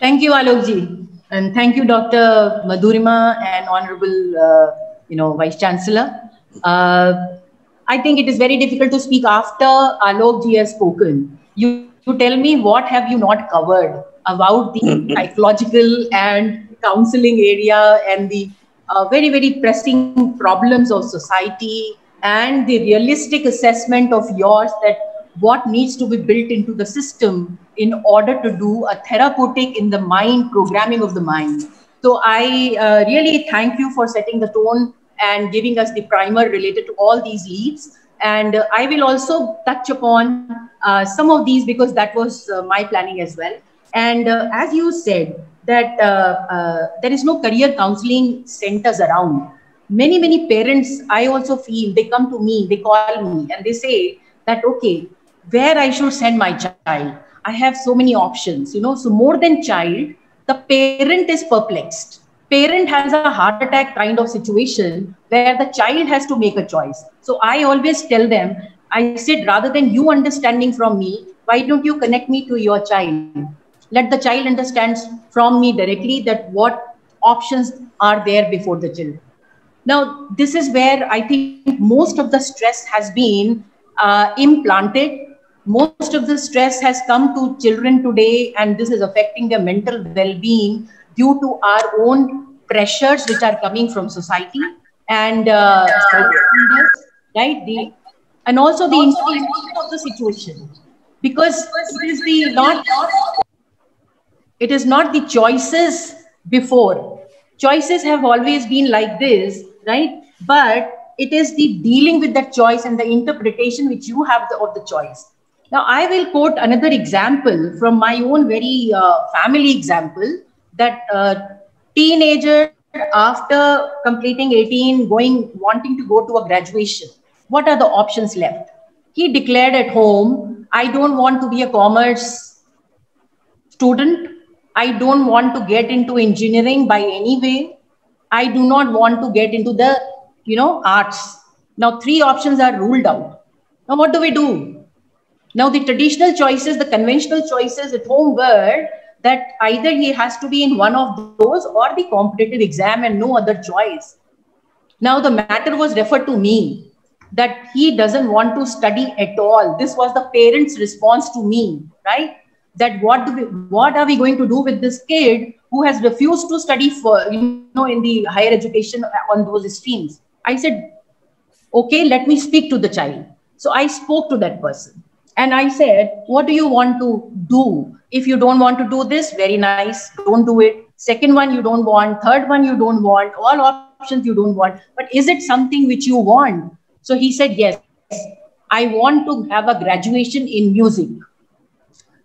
Thank you, Alokji. And thank you, Dr. Madhurima and Honorable, uh, you know, Vice Chancellor. Uh, I think it is very difficult to speak after Alokji has spoken. You, you tell me what have you not covered about the psychological and counseling area and the uh, very, very pressing problems of society and the realistic assessment of yours that what needs to be built into the system in order to do a therapeutic in the mind programming of the mind. So I uh, really thank you for setting the tone and giving us the primer related to all these leads. And uh, I will also touch upon uh, some of these because that was uh, my planning as well. And uh, as you said, that uh, there is no career counseling centers around many many parents i also feel they come to me they call me and they say that okay where i should send my child i have so many options you know. So more than child the parent is perplexed. Parent has a heart attack kind of situation where the child has to make a choice. So i always tell them i said rather than you understanding from me why don't you connect me to your child? Let the child understand from me directly that what options are there before the children now, this is where I think most of the stress has been uh, implanted. Most of the stress has come to children today, and this is affecting their mental well being due to our own pressures which are coming from society and uh, right the and also the instability of the situation because it is the not it is not the choices before choices have always been like this right? But it is the dealing with that choice and the interpretation which you have the, of the choice. Now, I will quote another example from my own very uh, family example that uh, teenager after completing 18 going wanting to go to a graduation what are the options left he declared at home i don't want to be a commerce student i don't want to get into engineering by any way I do not want to get into the, you know, arts. Now, three options are ruled out. Now, what do we do? Now, the traditional choices, the conventional choices at home were that either he has to be in one of those or the competitive exam and no other choice. Now, the matter was referred to me that he doesn't want to study at all. This was the parents' response to me, right? That what do we, what are we going to do with this kid who has refused to study for you know in the higher education on those streams i said okay let me speak to the child so i spoke to that person and i said what do you want to do if you don't want to do this very nice don't do it second one you don't want third one you don't want all options you don't want but is it something which you want so he said yes i want to have a graduation in music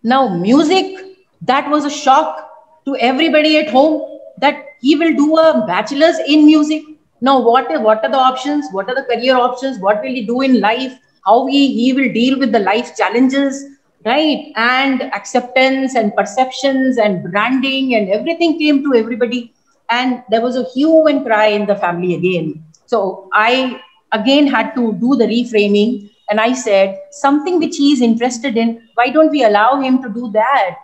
now music that was a shock to everybody at home that he will do a bachelor's in music. Now, what, what are the options? What are the career options? What will he do in life? How he, he will deal with the life challenges, right? And acceptance and perceptions and branding and everything came to everybody. And there was a hue and cry in the family again. So I again had to do the reframing. And I said, something which he is interested in, why don't we allow him to do that?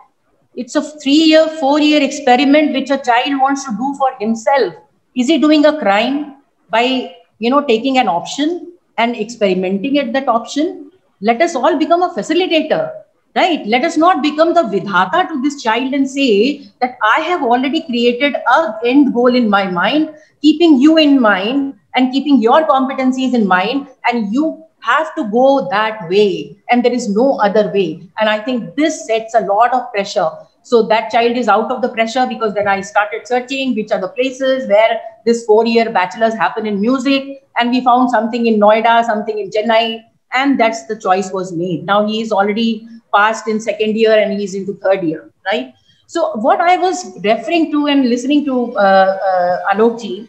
It's a three year, four year experiment which a child wants to do for himself. Is he doing a crime by, you know, taking an option and experimenting at that option? Let us all become a facilitator, right? Let us not become the vidhata to this child and say that I have already created a end goal in my mind, keeping you in mind and keeping your competencies in mind, and you have to go that way and there is no other way and i think this sets a lot of pressure so that child is out of the pressure because then i started searching which are the places where this four year bachelor's happen in music and we found something in noida something in chennai and that's the choice was made now he is already passed in second year and he's into third year right so what i was referring to and listening to uh, uh, alokji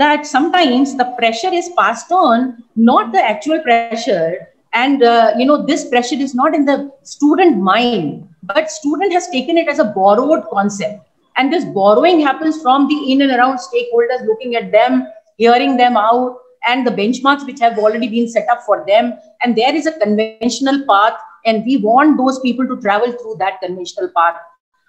that sometimes the pressure is passed on, not the actual pressure. And, uh, you know, this pressure is not in the student mind, but student has taken it as a borrowed concept. And this borrowing happens from the in and around stakeholders looking at them, hearing them out, and the benchmarks which have already been set up for them. And there is a conventional path, and we want those people to travel through that conventional path.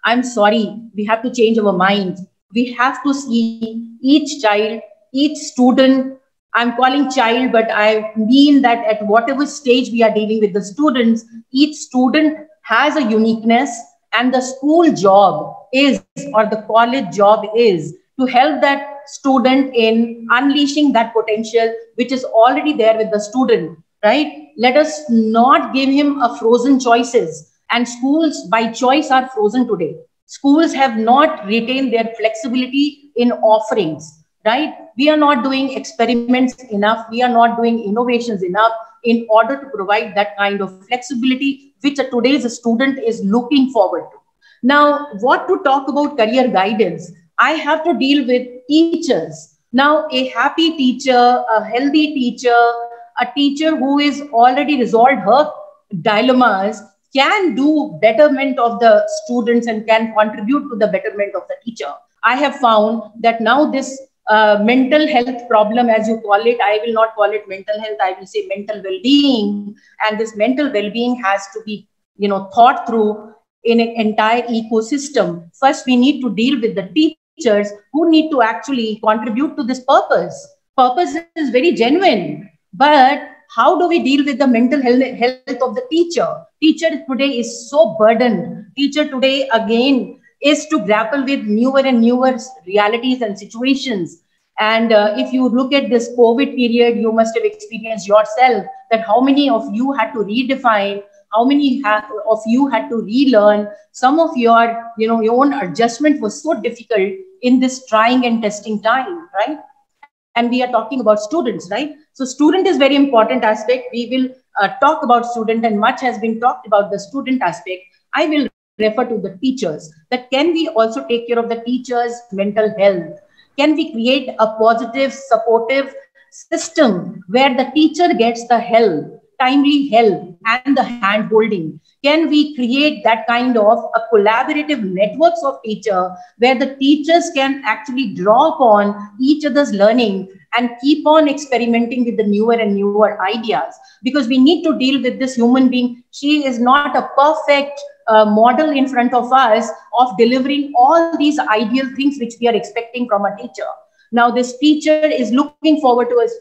I'm sorry, we have to change our minds. We have to see each child, each student. I'm calling child, but I mean that at whatever stage we are dealing with the students, each student has a uniqueness, and the school job is, or the college job is, to help that student in unleashing that potential which is already there with the student right? Let us not give him a frozen choices. And schools by choice are frozen today. Schools have not retained their flexibility in offerings right? We are not doing experiments enough. We are not doing innovations enough in order to provide that kind of flexibility which today's student is looking forward to. Now what to talk about career guidance? I have to deal with teachers. Now a happy teacher a healthy teacher a teacher who is already resolved her dilemmas can do betterment of the students and can contribute to the betterment of the teacher. I have found that now this uh, mental health problem, as you call it, I will not call it mental health, I will say mental well-being. And this mental well-being has to be, you know, thought through in an entire ecosystem. First, we need to deal with the teachers who need to actually contribute to this purpose. Purpose is very genuine, but how do we deal with the mental health, health of the teacher teacher today is so burdened teacher today again is to grapple with newer and newer realities and situations. And uh, if you look at this covid period you must have experienced yourself that how many of you had to redefine how many have, of you had to relearn some of your you know your own adjustment was so difficult in this trying and testing time right? And we are talking about students right? So student is very important aspect. We will uh, talk about student and much has been talked about the student aspect. I will refer to the teachers. That can we also take care of the teachers mental health? Can we create a positive supportive system where the teacher gets the help timely help and the hand holding? Can we create that kind of a collaborative networks of teacher where the teachers can actually draw upon each other's learning and keep on experimenting with the newer and newer ideas? Because we need to deal with this human being. She is not a perfect uh, model in front of us of delivering all these ideal things which we are expecting from a teacher. Now this teacher is looking forward to us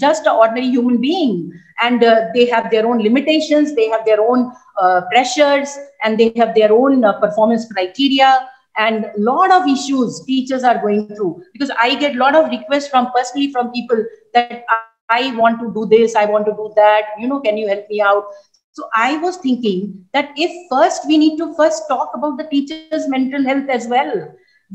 just an ordinary human being and uh, they have their own limitations they have their own uh, pressures and they have their own uh, performance criteria and a lot of issues teachers are going through. Because i get a lot of requests from personally from people that i want to do this i want to do that you know can you help me out so i was thinking that if first we need to first talk about the teachers mental health as well.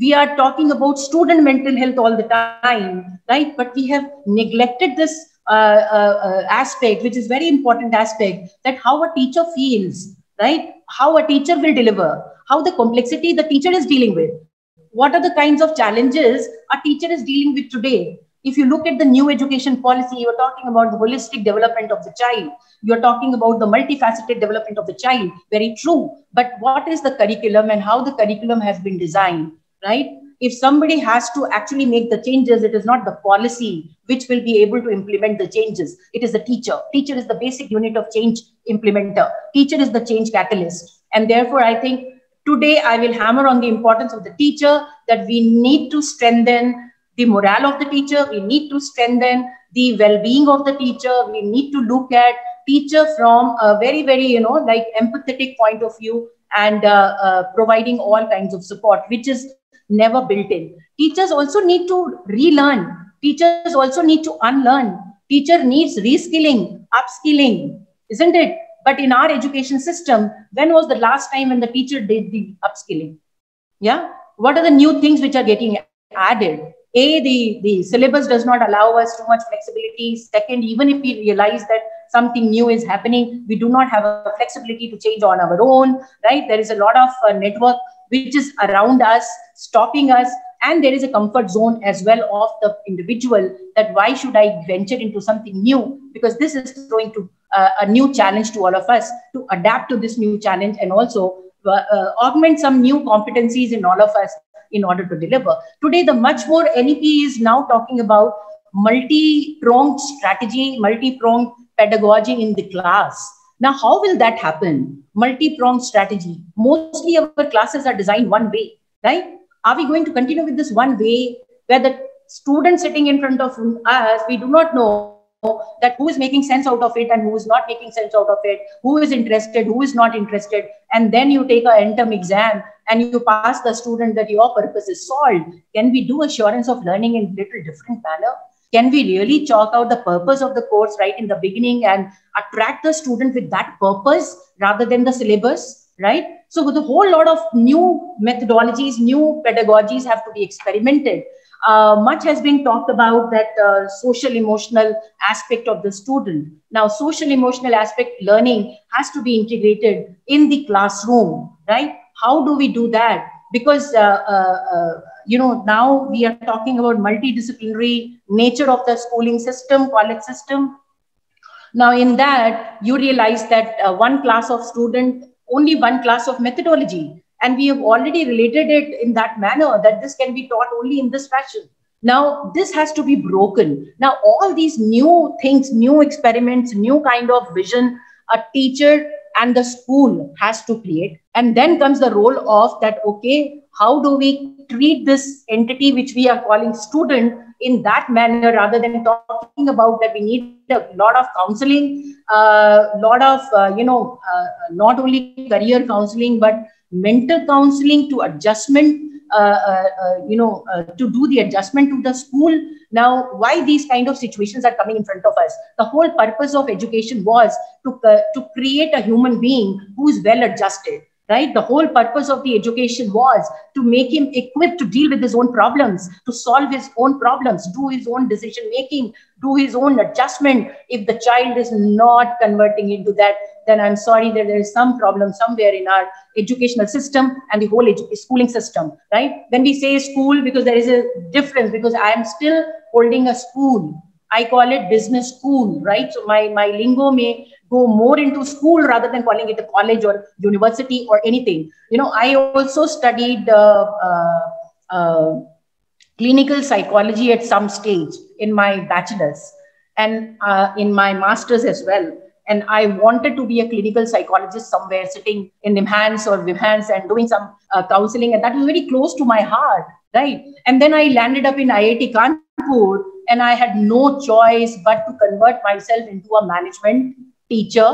We are talking about student mental health all the time right? But we have neglected this uh, uh, uh, aspect which is very important aspect that how a teacher feels right? How a teacher will deliver how the complexity the teacher is dealing with. What are the kinds of challenges a teacher is dealing with today if you look at the new education policy you're talking about the holistic development of the child you're talking about the multifaceted development of the child very true but what is the curriculum and how the curriculum has been designed right? If somebody has to actually make the changes, it is not the policy which will be able to implement the changes. It is the teacher. Teacher is the basic unit of change implementer. Teacher is the change catalyst. And therefore, I think today I will hammer on the importance of the teacher that we need to strengthen the morale of the teacher. We need to strengthen the well-being of the teacher. We need to look at teacher from a very, very, you know, like empathetic point of view and uh, uh, providing all kinds of support, which is never built in. Teachers also need to relearn. Teachers also need to unlearn. Teacher needs reskilling, upskilling, isn't it? But in our education system, when was the last time when the teacher did the upskilling? Yeah. What are the new things which are getting added? A, the, the syllabus does not allow us too much flexibility. Second, even if we realize that something new is happening, we do not have a flexibility to change on our own, right? There is a lot of uh, network which is around us, stopping us. And there is a comfort zone as well of the individual that why should I venture into something new? Because this is going to uh, a new challenge to all of us to adapt to this new challenge and also uh, uh, augment some new competencies in all of us in order to deliver. Today, the much more NEP is now talking about multi-pronged strategy, multi-pronged pedagogy in the class Now, how will that happen? Multi-pronged strategy. Mostly our classes are designed one way, right? Are we going to continue with this one way where the student sitting in front of us, we do not know that who is making sense out of it and who is not making sense out of it, who is interested, who is not interested. And then you take a end-term exam and you pass the student that your purpose is solved. Can we do assurance of learning in a little different manner? Can we really chalk out the purpose of the course right in the beginning and attract the student with that purpose rather than the syllabus, right? So with a whole lot of new methodologies, new pedagogies have to be experimented uh, much has been talked about that uh, social emotional aspect of the student. Now, social emotional aspect learning has to be integrated in the classroom, right? How do we do that? Because, uh, uh, uh you know, now we are talking about multidisciplinary nature of the schooling system, college system. Now, in that, you realize that one class of student, only one class of methodology and we have already related it in that manner that this can be taught only in this fashion. Now, this has to be broken. Now, all these new things, new experiments, new kind of vision, a teacher and the school has to create. And then comes the role of that, okay, how do we treat this entity which we are calling student in that manner rather than talking about that we need a lot of counseling, a uh, lot of, uh, you know, uh, not only career counseling, but mental counseling to adjustment uh, uh, uh, you know uh, to do the adjustment to the school. Now why these kind of situations are coming in front of us? The whole purpose of education was to uh, to create a human being who is well adjusted right? The whole purpose of the education was to make him equipped to deal with his own problems, to solve his own problems, do his own decision making, do his own adjustment. If the child is not converting into that, then I'm sorry that there is some problem somewhere in our educational system and the whole schooling system, right? When we say school, because there is a difference, because I am still holding a school. I call it business school, right? So my, my lingo may go more into school rather than calling it a college or university or anything. You know, I also studied uh, uh, uh, clinical psychology at some stage in my bachelor's and uh, in my master's as well. And I wanted to be a clinical psychologist somewhere sitting in NIMHANS or VIMHANS and doing some uh, counseling. And that was very close to my heart, right? And then I landed up in IIT Kanpur and I had no choice but to convert myself into a management teacher,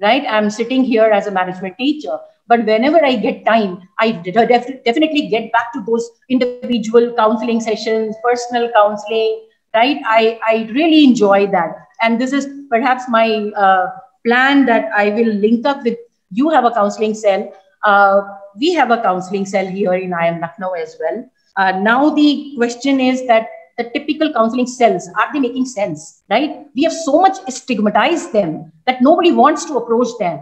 right? I'm sitting here as a management teacher. But whenever I get time, I def definitely get back to those individual counseling sessions, personal counseling, right? I, I really enjoy that. And this is perhaps my uh, plan that I will link up with. You have a counseling cell. Uh, we have a counseling cell here in IIM Lucknow as well. Uh, now the question is that the typical counseling cells are they making sense right? We have so much stigmatized them that nobody wants to approach them.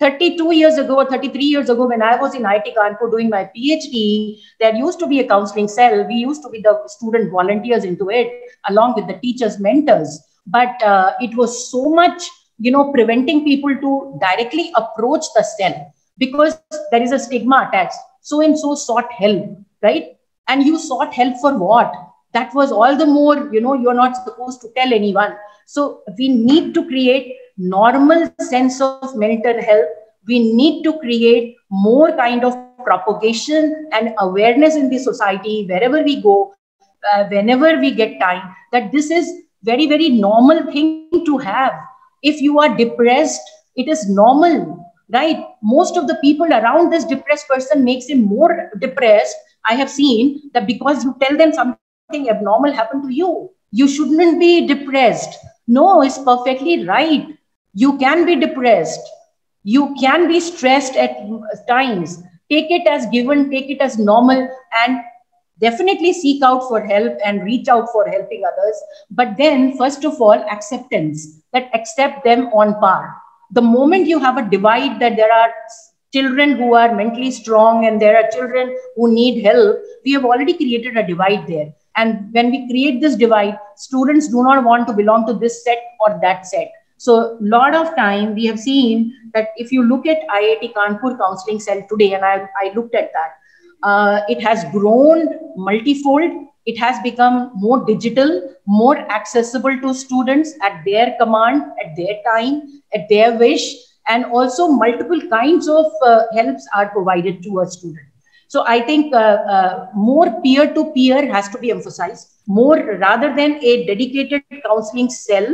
32 years ago or 33 years ago when i was in IIT kanpur doing my phd there used to be a counseling cell. We used to be the student volunteers into it along with the teachers mentors. But uh, it was so much you know preventing people to directly approach the cell because there is a stigma attached. So and so sought help right? And you sought help for what that was all the more you know you're not supposed to tell anyone. So we need to create normal sense of mental health. We need to create more kind of propagation and awareness in the society wherever we go uh, whenever we get time that this is very very normal thing to have. If you are depressed it is normal right? Most of the people around this depressed person makes him more depressed. I have seen that because you tell them something something abnormal happened to you. You shouldn't be depressed. No, it's perfectly right. You can be depressed. You can be stressed at times. Take it as given, take it as normal, and definitely seek out for help and reach out for helping others. But then, first of all, acceptance that accept them on par. The moment you have a divide that there are children who are mentally strong and there are children who need help, we have already created a divide there. And when we create this divide, students do not want to belong to this set or that set. So a lot of time we have seen that if you look at IIT Kanpur counseling cell today, and I, I looked at that, uh, it has grown multifold. It has become more digital, more accessible to students at their command, at their time, at their wish. and also multiple kinds of uh, helps are provided to a student. So I think uh, uh, more peer-to-peer has to be emphasized, more rather than a dedicated counseling cell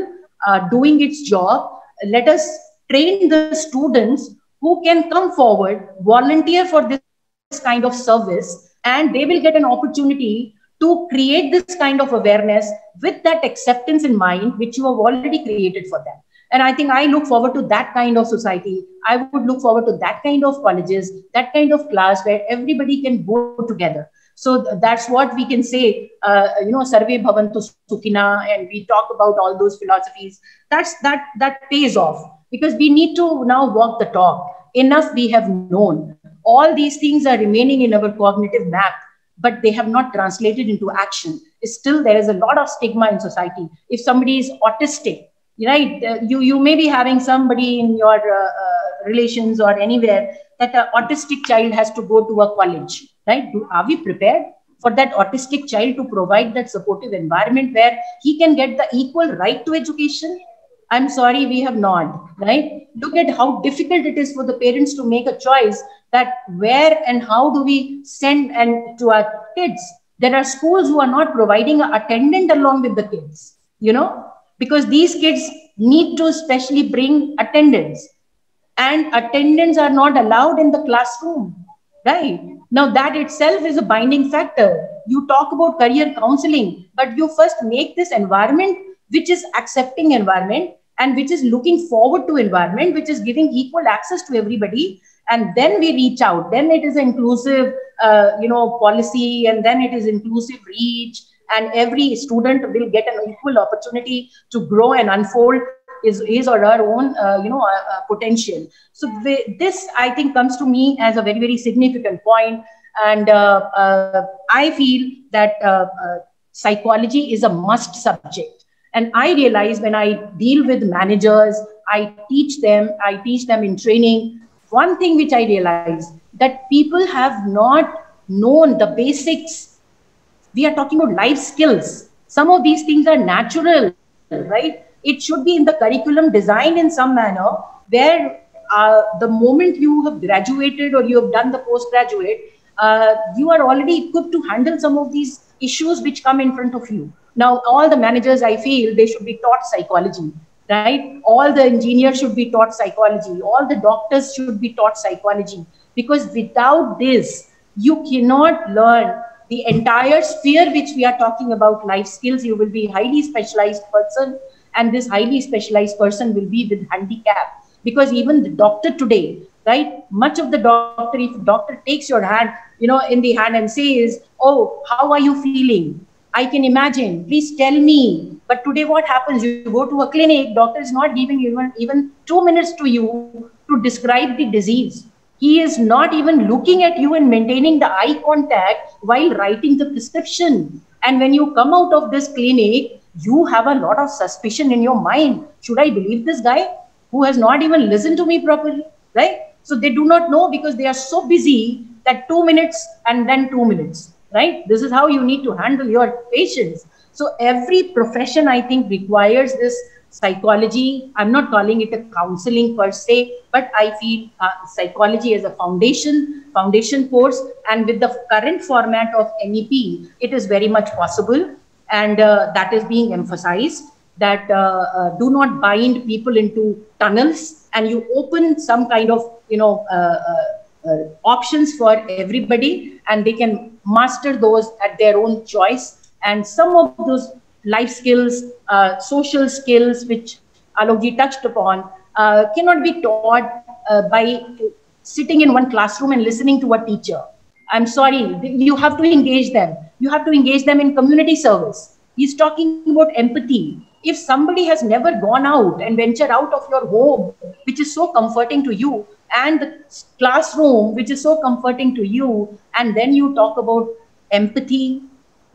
uh, doing its job. Let us train the students who can come forward, volunteer for this kind of service, and they will get an opportunity to create this kind of awareness with that acceptance in mind, which you have already created for them. And I think I look forward to that kind of society. I would look forward to that kind of colleges, that kind of class where everybody can go together. So that's what we can say, uh, you know, Sarve Bhavantu Sukhina, and we talk about all those philosophies. That's that that pays off because we need to now walk the talk. Enough we have known. All these things are remaining in our cognitive map, but they have not translated into action. Still, there is a lot of stigma in society. If somebody is autistic, right uh, you you may be having somebody in your uh, uh, relations or anywhere that an autistic child has to go to a college right? Do, are we prepared for that autistic child to provide that supportive environment where he can get the equal right to education? I'm sorry we have not right? Look at how difficult it is for the parents to make a choice that where and how do we send and to our kids. There are schools who are not providing an attendant along with the kids you know because these kids need to specially bring attendants. And attendants are not allowed in the classroom right? Now that itself is a binding factor. You talk about career counseling but you first make this environment which is accepting environment and which is looking forward to environment which is giving equal access to everybody. And then we reach out. Then it is inclusive uh, you know policy and then it is inclusive reach and every student will get an equal opportunity to grow and unfold his, his or her own uh, you know uh, uh, potential. So this i think comes to me as a very very significant point. and uh, uh, i feel that uh, psychology is a must subject. And i realize when i deal with managers i teach them i teach them in training. One thing which i realize that people have not known the basics we are talking about life skills. Some of these things are natural, right? It should be in the curriculum designed in some manner where uh, the moment you have graduated or you have done the postgraduate, uh, you are already equipped to handle some of these issues which come in front of you. Now, all the managers, I feel, they should be taught psychology, right? All the engineers should be taught psychology. All the doctors should be taught psychology. Because without this, you cannot learn the entire sphere which we are talking about life skills you will be highly specialized person and this highly specialized person will be with handicap. Because even the doctor today right much of the doctor if doctor takes your hand you know in the hand and says oh how are you feeling? I can imagine. Please tell me. But today what happens? You go to a clinic doctor is not giving even even 2 minutes to you to describe the disease he is not even looking at you and maintaining the eye contact while writing the prescription. And when you come out of this clinic, you have a lot of suspicion in your mind. Should I believe this guy who has not even listened to me properly? Right? So they do not know because they are so busy that two minutes and then two minutes. Right? This is how you need to handle your patients. So every profession, I think, requires this psychology. I'm not calling it a counseling per se, but I feel uh, psychology as a foundation, foundation course. And with the current format of NEP, it is very much possible. And uh, that is being emphasized that uh, uh do not bind people into tunnels and you open some kind of, you know, uh, uh, options for everybody and they can master those at their own choice. And some of those life skills, uh, social skills, which Alokji touched upon, uh, cannot be taught uh, by sitting in one classroom and listening to a teacher. I'm sorry, you have to engage them. You have to engage them in community service. He's talking about empathy. If somebody has never gone out and ventured out of your home, which is so comforting to you, and the classroom, which is so comforting to you, and then you talk about empathy,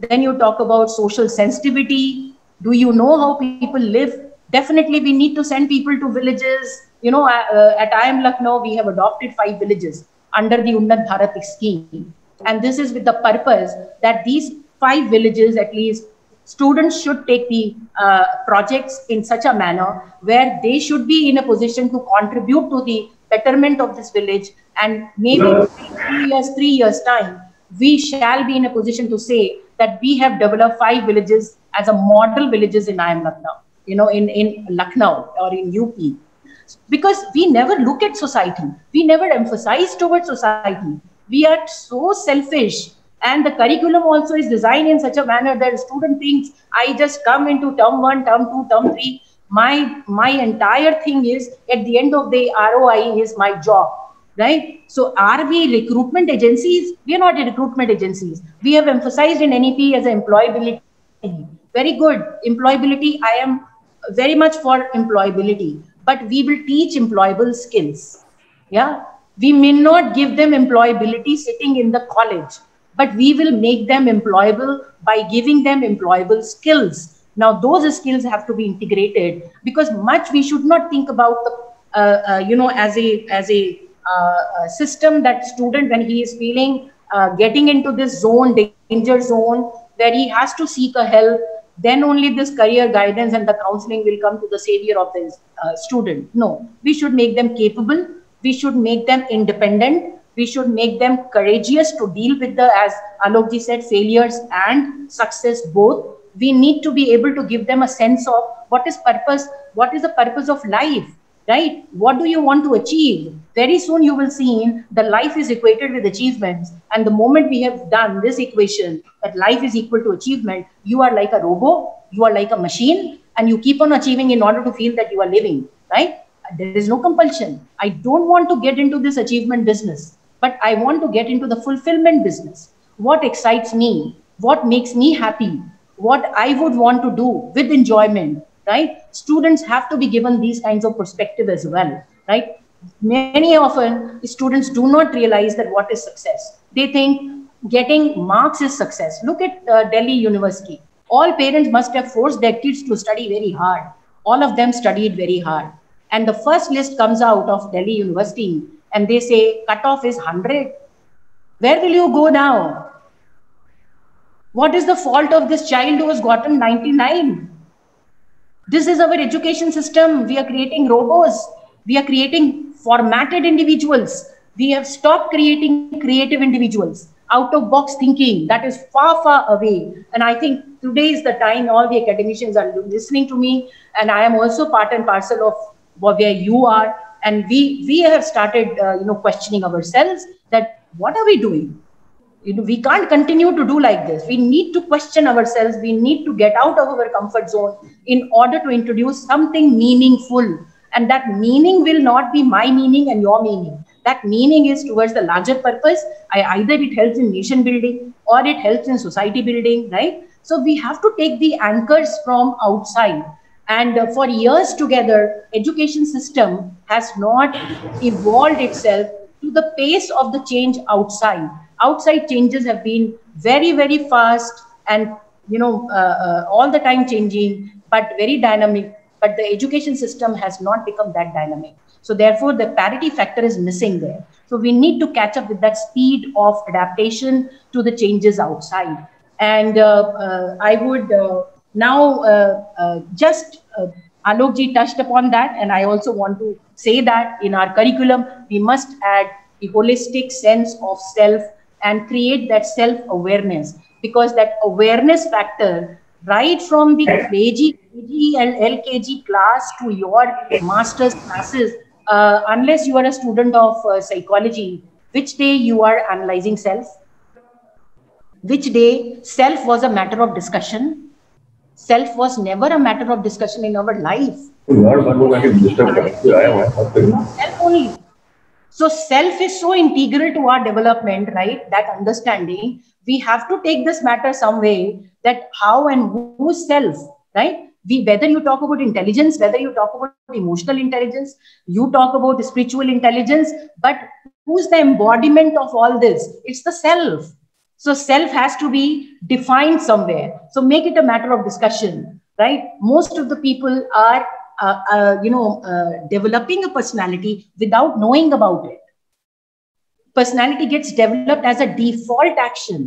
then you talk about social sensitivity. Do you know how people live? Definitely, we need to send people to villages. You know, uh, at IIM Lucknow, we have adopted five villages under the Unnat Bharat scheme. And this is with the purpose that these five villages at least students should take the uh, projects in such a manner where they should be in a position to contribute to the betterment of this village and maybe in three years three years time we shall be in a position to say that we have developed five villages as a model villages in IIM Lucknow, you know, in, in Lucknow or in UP. Because we never look at society. We never emphasize towards society. We are so selfish and the curriculum also is designed in such a manner that a student thinks i just come into term 1 term 2 term 3 my my entire thing is at the end of the roi is my job right? So are we recruitment agencies? We are not recruitment agencies. We have emphasized in nep as employability. Very good. Employability i am very much for employability but we will teach employable skills. Yeah? We may not give them employability sitting in the college but we will make them employable by giving them employable skills. Now, those skills have to be integrated because much we should not think about the, uh, uh, you know, as a as a, system that student when he is feeling uh, getting into this zone, danger zone, where he has to seek a help. Then only this career guidance and the counseling will come to the savior of the uh, student. No, we should make them capable. We should make them independent we should make them courageous to deal with the as alokji said failures and success both we need to be able to give them a sense of what is purpose what is the purpose of life right what do you want to achieve very soon you will see the life is equated with achievements and the moment we have done this equation that life is equal to achievement you are like a robot, you are like a machine and you keep on achieving in order to feel that you are living right there is no compulsion i don't want to get into this achievement business but I want to get into the fulfillment business. What excites me? What makes me happy? What I would want to do with enjoyment, right? Students have to be given these kinds of perspective as well, right? Many often students do not realize that what is success. They think getting marks is success. Look at uh, Delhi University. All parents must have forced their kids to study very hard. All of them studied very hard. And the first list comes out of Delhi University and they say cutoff is 100, where will you go now? What is the fault of this child who has gotten 99? This is our education system. We are creating robots. We are creating formatted individuals. We have stopped creating creative individuals. Out of box thinking that is far, far away. And I think today is the time all the academicians are listening to me. And I am also part and parcel of where you are and we we have started uh, you know questioning ourselves that what are we doing you know we can't continue to do like this. We need to question ourselves. We need to get out of our comfort zone in order to introduce something meaningful. And that meaning will not be my meaning and your meaning. That meaning is towards the larger purpose. I, either it helps in nation building or it helps in society building right? So we have to take the anchors from outside. And uh, for years together education system has not evolved itself to the pace of the change outside outside changes have been very very fast and you know uh, uh, all the time changing but very dynamic. But the education system has not become that dynamic. So therefore the parity factor is missing there. So we need to catch up with that speed of adaptation to the changes outside. And uh, uh i would uh, now, uh, just Alokji touched upon that, and I also want to say that in our curriculum, we must add the holistic sense of self and create that self-awareness because that awareness factor right from the KG, KG and LKG class to your master's classes, uh, unless you are a student of uh, psychology, which day you are analyzing self, which day self was a matter of discussion, self was never a matter of discussion in our life. self only. So self is so integral to our development, right? That understanding, we have to take this matter some way that how and whose self, right? We, whether you talk about intelligence, whether you talk about emotional intelligence, you talk about spiritual intelligence, but who's the embodiment of all this? It's the self so self has to be defined somewhere. So make it a matter of discussion, right? Most of the people are, uh, uh, you know, uh, developing a personality without knowing about it. Personality gets developed as a default action.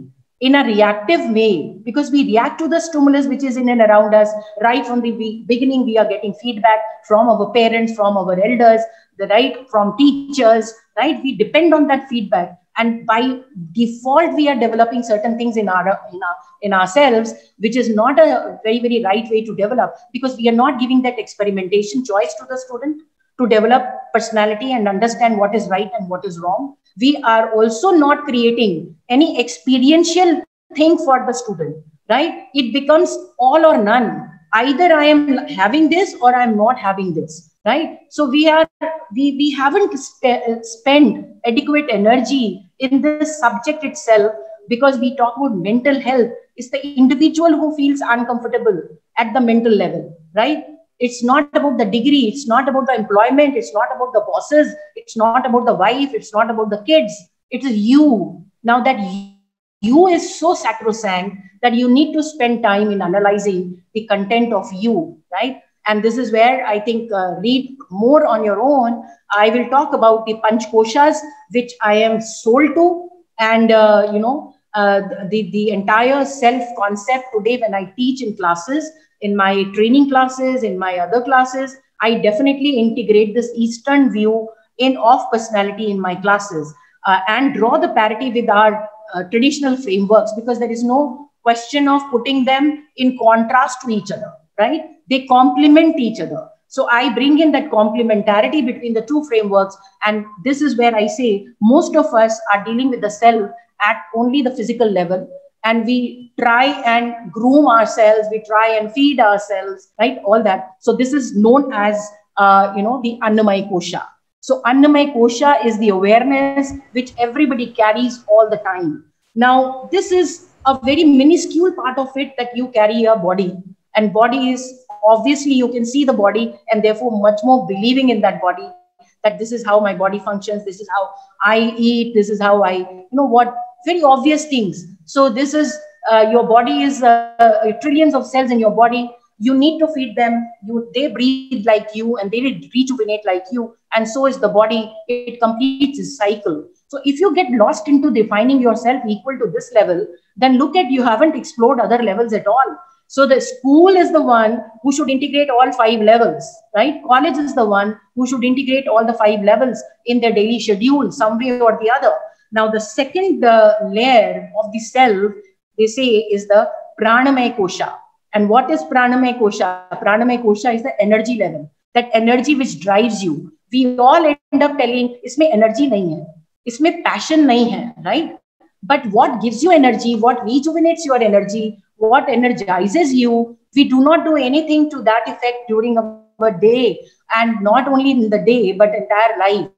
in a reactive way because we react to the stimulus which is in and around us right from the beginning we are getting feedback from our parents from our elders the right from teachers right we depend on that feedback and by default we are developing certain things in our in our in ourselves which is not a very very right way to develop because we are not giving that experimentation choice to the student to develop personality and understand what is right and what is wrong we are also not creating any experiential thing for the student, right? It becomes all or none. Either I am having this or I'm not having this, right? So we are we we haven't sp uh, spent adequate energy in this subject itself because we talk about mental health. It's the individual who feels uncomfortable at the mental level, right? It's not about the degree. It's not about the employment. It's not about the bosses. It's not about the wife. It's not about the kids. It is you. Now that you is so sacrosanct that you need to spend time in analyzing the content of you, right? And this is where I think uh, read more on your own. I will talk about the Panch Koshas, which I am sold to. And, uh, you know, uh, the, the entire self concept today when I teach in classes, in my training classes, in my other classes, I definitely integrate this Eastern view in of personality in my classes uh, and draw the parity with our uh, traditional frameworks because there is no question of putting them in contrast to each other, right? They complement each other. So I bring in that complementarity between the two frameworks. And this is where I say most of us are dealing with the self at only the physical level and we try and groom ourselves we try and feed ourselves right all that so this is known as uh, you know the annamay kosha so annamay kosha is the awareness which everybody carries all the time now this is a very minuscule part of it that you carry your body and body is obviously you can see the body and therefore much more believing in that body that this is how my body functions this is how i eat this is how i you know what very obvious things so this is uh, your body is uh, uh, trillions of cells in your body. You need to feed them. You they breathe like you and they rejuvenate like you. And so is the body. It completes its cycle. So if you get lost into defining yourself equal to this level, then look at you haven't explored other levels at all. So the school is the one who should integrate all five levels, right? College is the one who should integrate all the five levels in their daily schedule, some way or the other. Now, the second uh, layer of the self, they say, is the pranamaya kosha. And what is pranamaya kosha? Pranamaya kosha is the energy level, that energy which drives you. We all end up telling, इसमें energy नहीं है, इसमें passion नहीं है, right? But what gives you energy, what rejuvenates your energy, what energizes you, we do not do anything to that effect during our day and not only in the day, but entire life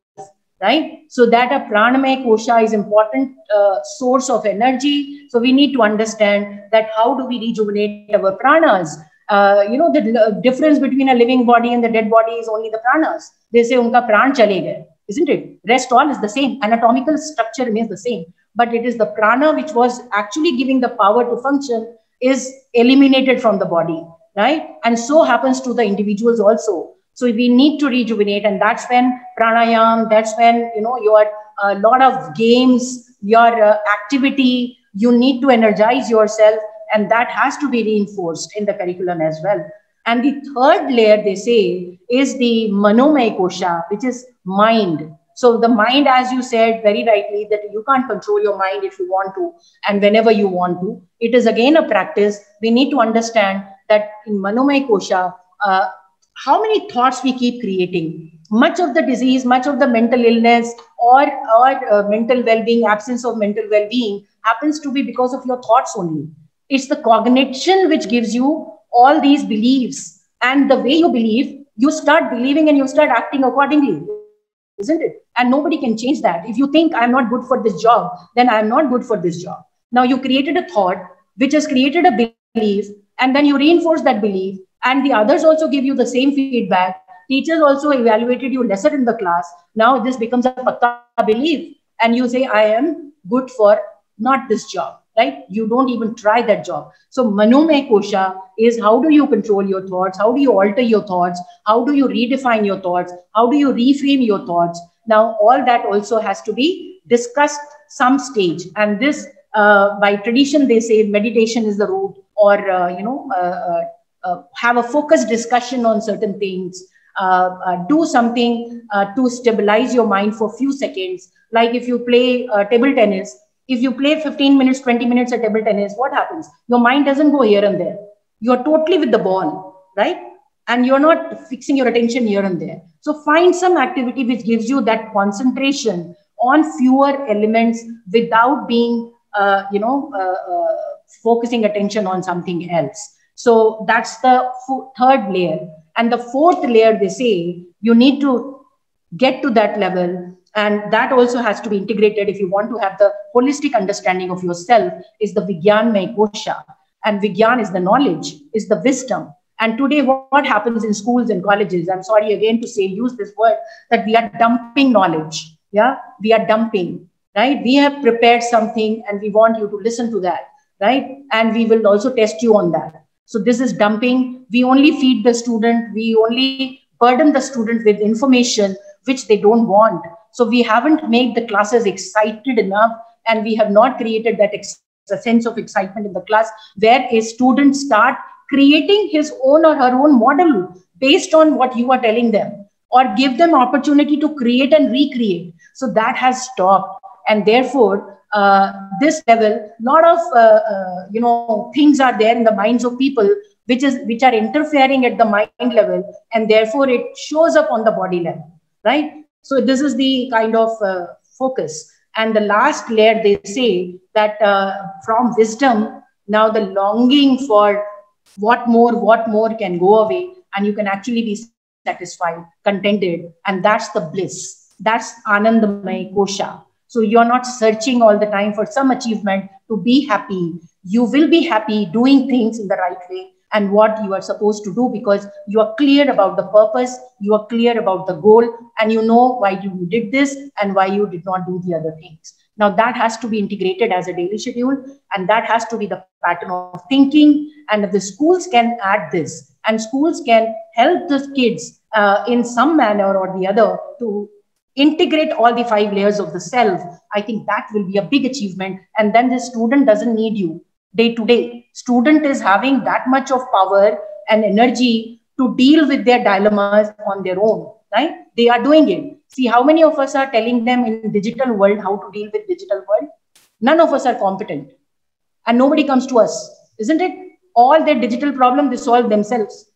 right? So that a pranamaya kosha is important uh, source of energy. So we need to understand that how do we rejuvenate our pranas? Uh, you know, the difference between a living body and the dead body is only the pranas. They say unka pran chale gaye, isn't it? Rest all is the same. Anatomical structure remains the same. But it is the prana which was actually giving the power to function is eliminated from the body, right? And so happens to the individuals also. So we need to rejuvenate, and that's when pranayam, that's when you know your a uh, lot of games, your uh, activity, you need to energize yourself, and that has to be reinforced in the curriculum as well. And the third layer, they say, is the manomay kosha, which is mind. So the mind, as you said very rightly, that you can't control your mind if you want to and whenever you want to. It is again a practice. We need to understand that in manomay kosha, uh, how many thoughts we keep creating much of the disease much of the mental illness or or uh, mental well-being absence of mental well-being happens to be because of your thoughts only it's the cognition which gives you all these beliefs and the way you believe you start believing and you start acting accordingly isn't it? And nobody can change that. If you think i'm not good for this job then i'm not good for this job. Now you created a thought which has created a belief and then you reinforce that belief and the others also give you the same feedback. Teachers also evaluated you lesser in the class. Now this becomes a pakka belief and you say i am good for not this job right? You don't even try that job. So manomay kosha is how do you control your thoughts? How do you alter your thoughts? How do you redefine your thoughts? How do you reframe your thoughts? Now all that also has to be discussed some stage. And this uh, by tradition, they say meditation is the root, or uh, you know, uh, uh, have a focused discussion on certain things. do something to stabilize your mind for a few seconds. Like if you play table tennis, if you play 15 minutes, 20 minutes at table tennis, what happens? Your mind doesn't go here and there. You're totally with the ball, right? And you're not fixing your attention here and there. So find some activity which gives you that concentration on fewer elements without being uh, you know, uh, uh, focusing attention on something else. So that's the third layer. And the fourth layer, they say, you need to get to that level. And that also has to be integrated if you want to have the holistic understanding of yourself, is the Vigyan Kosha. And Vigyan is the knowledge, is the wisdom. And today, what happens in schools and colleges, I'm sorry again to say, use this word, that we are dumping knowledge. Yeah, we are dumping right? We have prepared something and we want you to listen to that, right? And we will also test you on that. So this is dumping. We only feed the student. We only burden the student with information which they don't want. So we haven't made the classes excited enough and we have not created that a sense of excitement in the class where a student start creating his own or her own model based on what you are telling them or give them opportunity to create and recreate. So that has stopped. And therefore uh, this level lot of uh, uh, you know things are there in the minds of people which is which are interfering at the mind level and therefore it shows up on the body level right so this is the kind of uh, focus. And the last layer they say that uh, from wisdom now the longing for what more what more can go away and you can actually be satisfied contented and that's the bliss. That's anandamay kosha. So you're not searching all the time for some achievement to be happy. You will be happy doing things in the right way and what you are supposed to do because you are clear about the purpose, you are clear about the goal, and you know why you did this and why you did not do the other things. Now, that has to be integrated as a daily schedule, and that has to be the pattern of thinking. And the schools can add this, and schools can help the kids uh, in some manner or the other to integrate all the five layers of the self, I think that will be a big achievement. And then the student doesn't need you day to day. Student is having that much of power and energy to deal with their dilemmas on their own, right? They are doing it. See, how many of us are telling them in digital world how to deal with digital world? None of us are competent. And nobody comes to us, isn't it? All their digital problem they solve themselves.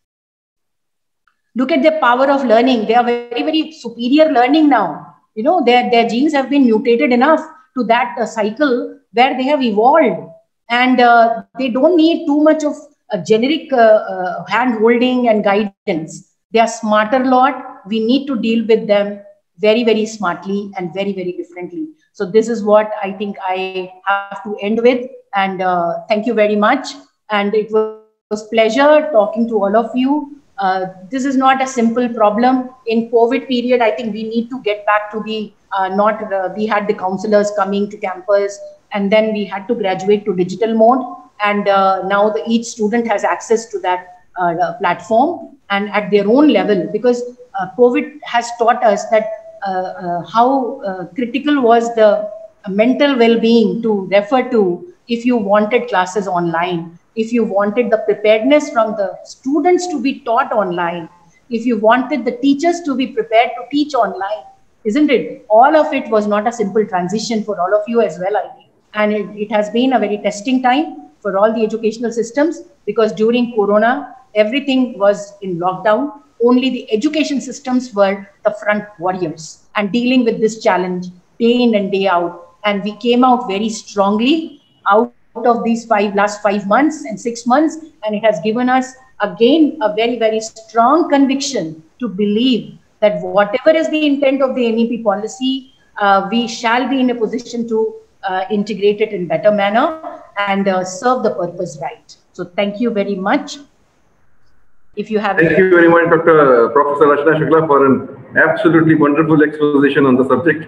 Look at the power of learning. They are very, very superior learning now. You know, their, their genes have been mutated enough to that uh, cycle where they have evolved. And uh, they don't need too much of a generic uh, uh hand holding and guidance. They are smarter lot. We need to deal with them very, very smartly and very, very differently. So this is what I think I have to end with. And uh, thank you very much. And it was pleasure talking to all of you. Uh, this is not a simple problem. In COVID period, I think we need to get back to the uh, not. Uh, we had the counselors coming to campus, and then we had to graduate to digital mode. And uh, now the, each student has access to that uh, platform and at their own level because COVID has taught us that how critical was the mental well-being to refer to if you wanted classes online if you wanted the preparedness from the students to be taught online, if you wanted the teachers to be prepared to teach online, isn't it? All of it was not a simple transition for all of you as well, I think. And it, it has been a very testing time for all the educational systems because during Corona, everything was in lockdown. Only the education systems were the front warriors and dealing with this challenge day in and day out. And we came out very strongly out of these five last five months and six months and it has given us again a very very strong conviction to believe that whatever is the intent of the NEP policy uh, we shall be in a position to uh, integrate it in better manner and uh, serve the purpose right. So thank you very much. If you have thank you very much dr professor Archana Shukla for an absolutely wonderful exposition on the subject